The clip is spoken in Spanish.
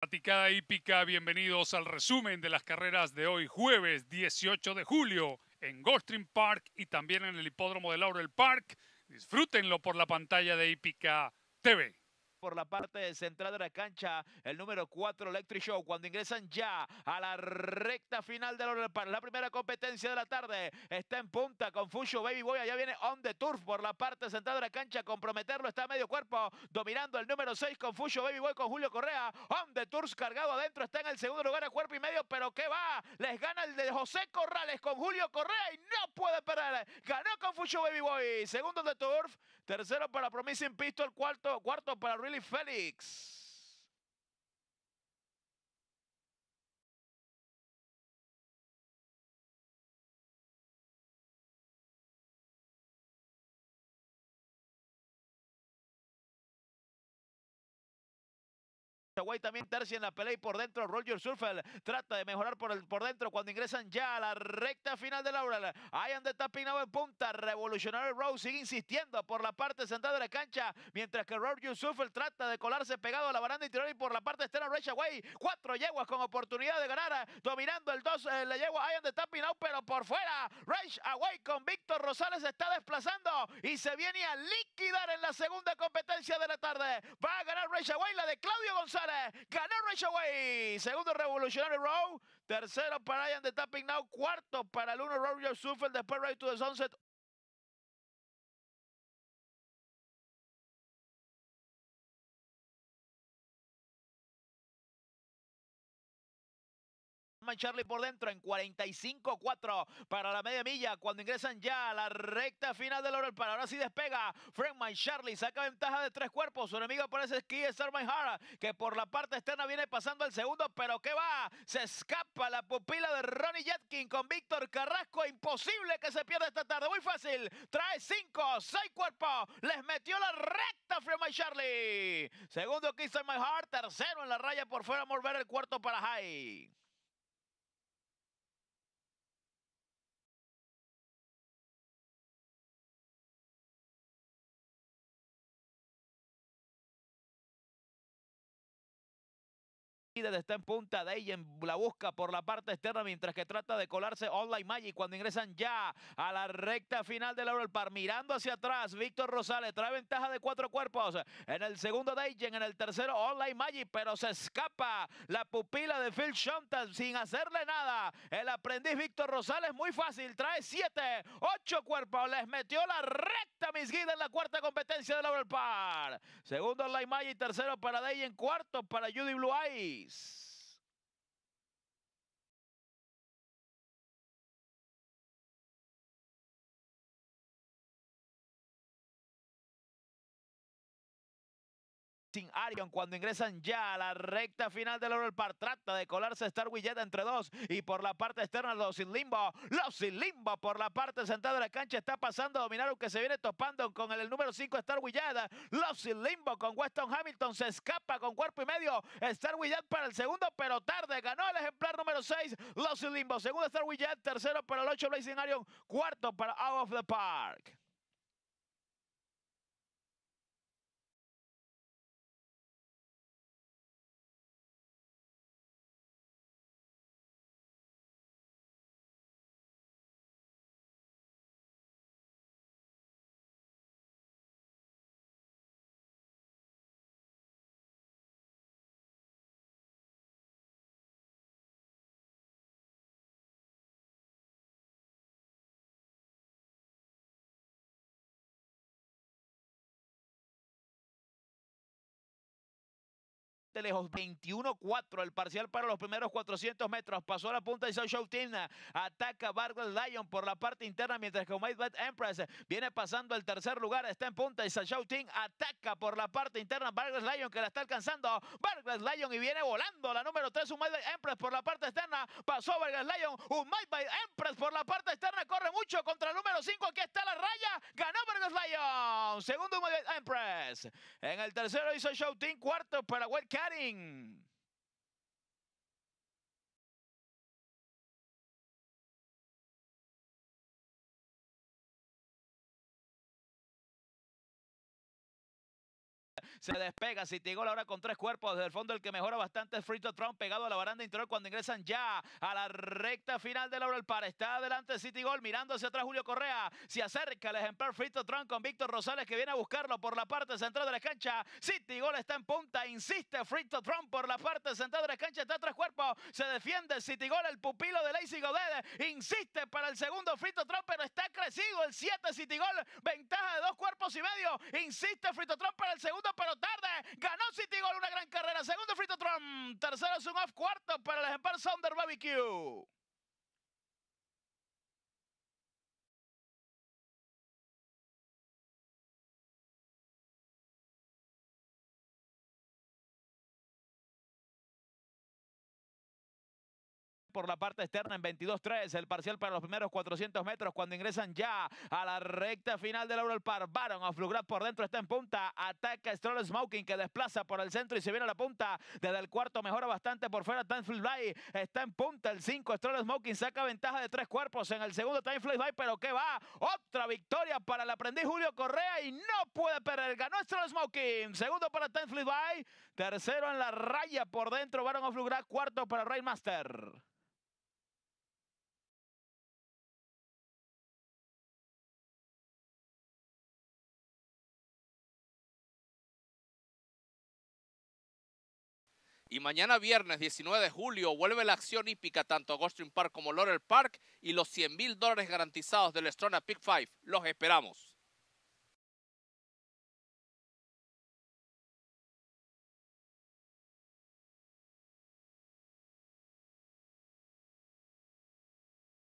Platicada hípica, bienvenidos al resumen de las carreras de hoy, jueves 18 de julio, en Goldstream Park y también en el hipódromo de Laurel Park. Disfrútenlo por la pantalla de Hípica TV por la parte central de la cancha, el número 4 Electric Show, cuando ingresan ya a la recta final de la primera competencia de la tarde, está en punta con Fusho Baby Boy, allá viene On the Turf por la parte central de la cancha, comprometerlo, está a medio cuerpo, dominando el número 6 con Fusho Baby Boy, con Julio Correa, On the Turf cargado adentro, está en el segundo lugar a cuerpo y medio, pero ¿qué va? Les gana el de José Corrales con Julio Correa y no puede perder, ganó con Fusho Baby Boy, segundo de Turf, tercero para Promising Pistol, cuarto, cuarto para Really Félix. Guay también tercia en la pelea y por dentro Roger Surfel trata de mejorar por, el, por dentro cuando ingresan ya a la recta final de Laurel. Hayan de tapinado en punta. Revolucionario Rose sigue insistiendo por la parte central de la cancha mientras que Roger Surfel trata de colarse pegado a la baranda interior y por la parte externa Way. Cuatro yeguas con oportunidad de ganar dominando el 2 eh, la yegua Hayan de tapinado pero por fuera Rage Away con Víctor Rosales está desplazando y se viene a liquidar en la segunda competencia de la tarde. Va a ganar Rage la de Claudio González. Ganó Rage Away. Segundo Revolutionary Row. Tercero para Ian de Tapping Now. Cuarto para el uno Roger Suffer. Después Right to the Sunset. Charlie por dentro en 45-4 para la media milla. Cuando ingresan ya a la recta final del Laurel para ahora sí despega. My Charlie saca ventaja de tres cuerpos. Su enemigo parece esquí es Hara que por la parte externa viene pasando el segundo pero que va se escapa la pupila de Ronnie Jetkin con Víctor Carrasco. Imposible que se pierda esta tarde. Muy fácil. Trae cinco seis cuerpos. Les metió la recta My Charlie segundo Kiss My Heart tercero en la raya por fuera volver el cuarto para High está en punta de ella, la busca por la parte externa mientras que trata de colarse Online Magic cuando ingresan ya a la recta final del Laurel Par mirando hacia atrás Víctor Rosales trae ventaja de cuatro cuerpos en el segundo Dejen, en el tercero Online Magic pero se escapa la pupila de Phil Shontan sin hacerle nada. El aprendiz Víctor Rosales muy fácil trae siete, ocho cuerpos les metió la recta Misguida en la cuarta competencia del Laurel Par segundo Online Magic tercero para Dejen, cuarto para Judy Blue Eyes peace. Sin Arion cuando ingresan ya a la recta final del Laurel Park. Trata de colarse Star Willet entre dos y por la parte externa los sin limbo. Los sin limbo por la parte central de la cancha está pasando a dominar aunque se viene topando con el, número 5 Star Willet. Los sin limbo con Weston Hamilton se escapa con cuerpo y medio. Star Willet para el segundo pero tarde. Ganó el ejemplar número 6 Los sin limbo. Segundo Star Willet. Tercero para el 8 Blazing Arion. Cuarto para Out of the Park. Lejos, 21-4 el parcial para los primeros 400 metros, pasó a la punta y Show Team, ataca Bargles Lion por la parte interna, mientras que White Empress viene pasando el tercer lugar, está en punta y Show Team ataca por la parte interna, Bargles Lion que la está alcanzando, Bargles Lion y viene volando la número 3, White Bad Empress por la parte externa, pasó Bargles Lion, Bad Empress por la parte externa, corre mucho contra el número 5, aquí está la raya, ganó Bargles Lion, segundo White Empress, en el tercero hizo Show Team, cuarto para Wildcat wedding. Se despega City Gol ahora con tres cuerpos. Desde el fondo el que mejora bastante es Frito Trump pegado a la baranda interior cuando ingresan ya a la recta final del Laurel Par. Está adelante City Gol mirando hacia atrás Julio Correa. Se acerca el ejemplar Frito Trump con Víctor Rosales que viene a buscarlo por la parte central de la cancha. City Gol está en punta. Insiste Frito Trump por la parte central de la cancha. Está tres cuerpos. Se defiende City Gol, el pupilo de Lazy Godet. Insiste para el segundo Frito Trump, pero está crecido el 7 City Gol. Ventaja de dos cuerpos y medio. Insiste Frito Trump para el segundo, pero tarde. Ganó City Gol una gran carrera. Segundo Frito Trump. Tercero es off. Cuarto para el ejemplar Sounder Barbecue. Por la parte externa en 22-3, el parcial para los primeros 400 metros cuando ingresan ya a la recta final del Laurel Park. Baron of Lugrat por dentro está en punta, ataca Stroll Smoking que desplaza por el centro y se viene a la punta. Desde el cuarto mejora bastante por fuera Timefly By, está en punta el 5 Stroll Smoking, saca ventaja de tres cuerpos en el segundo Timefly By, pero que va, otra victoria para el aprendiz Julio Correa y no puede perder, ganó Stroll Smoking, segundo para Timefly By, tercero en la raya por dentro Baron of Lugrat, cuarto para Rainmaster. Y mañana viernes 19 de julio vuelve la acción hípica tanto a Gulfstream Park como Laurel Park y los 100 mil dólares garantizados del Strona Pick 5. Los esperamos.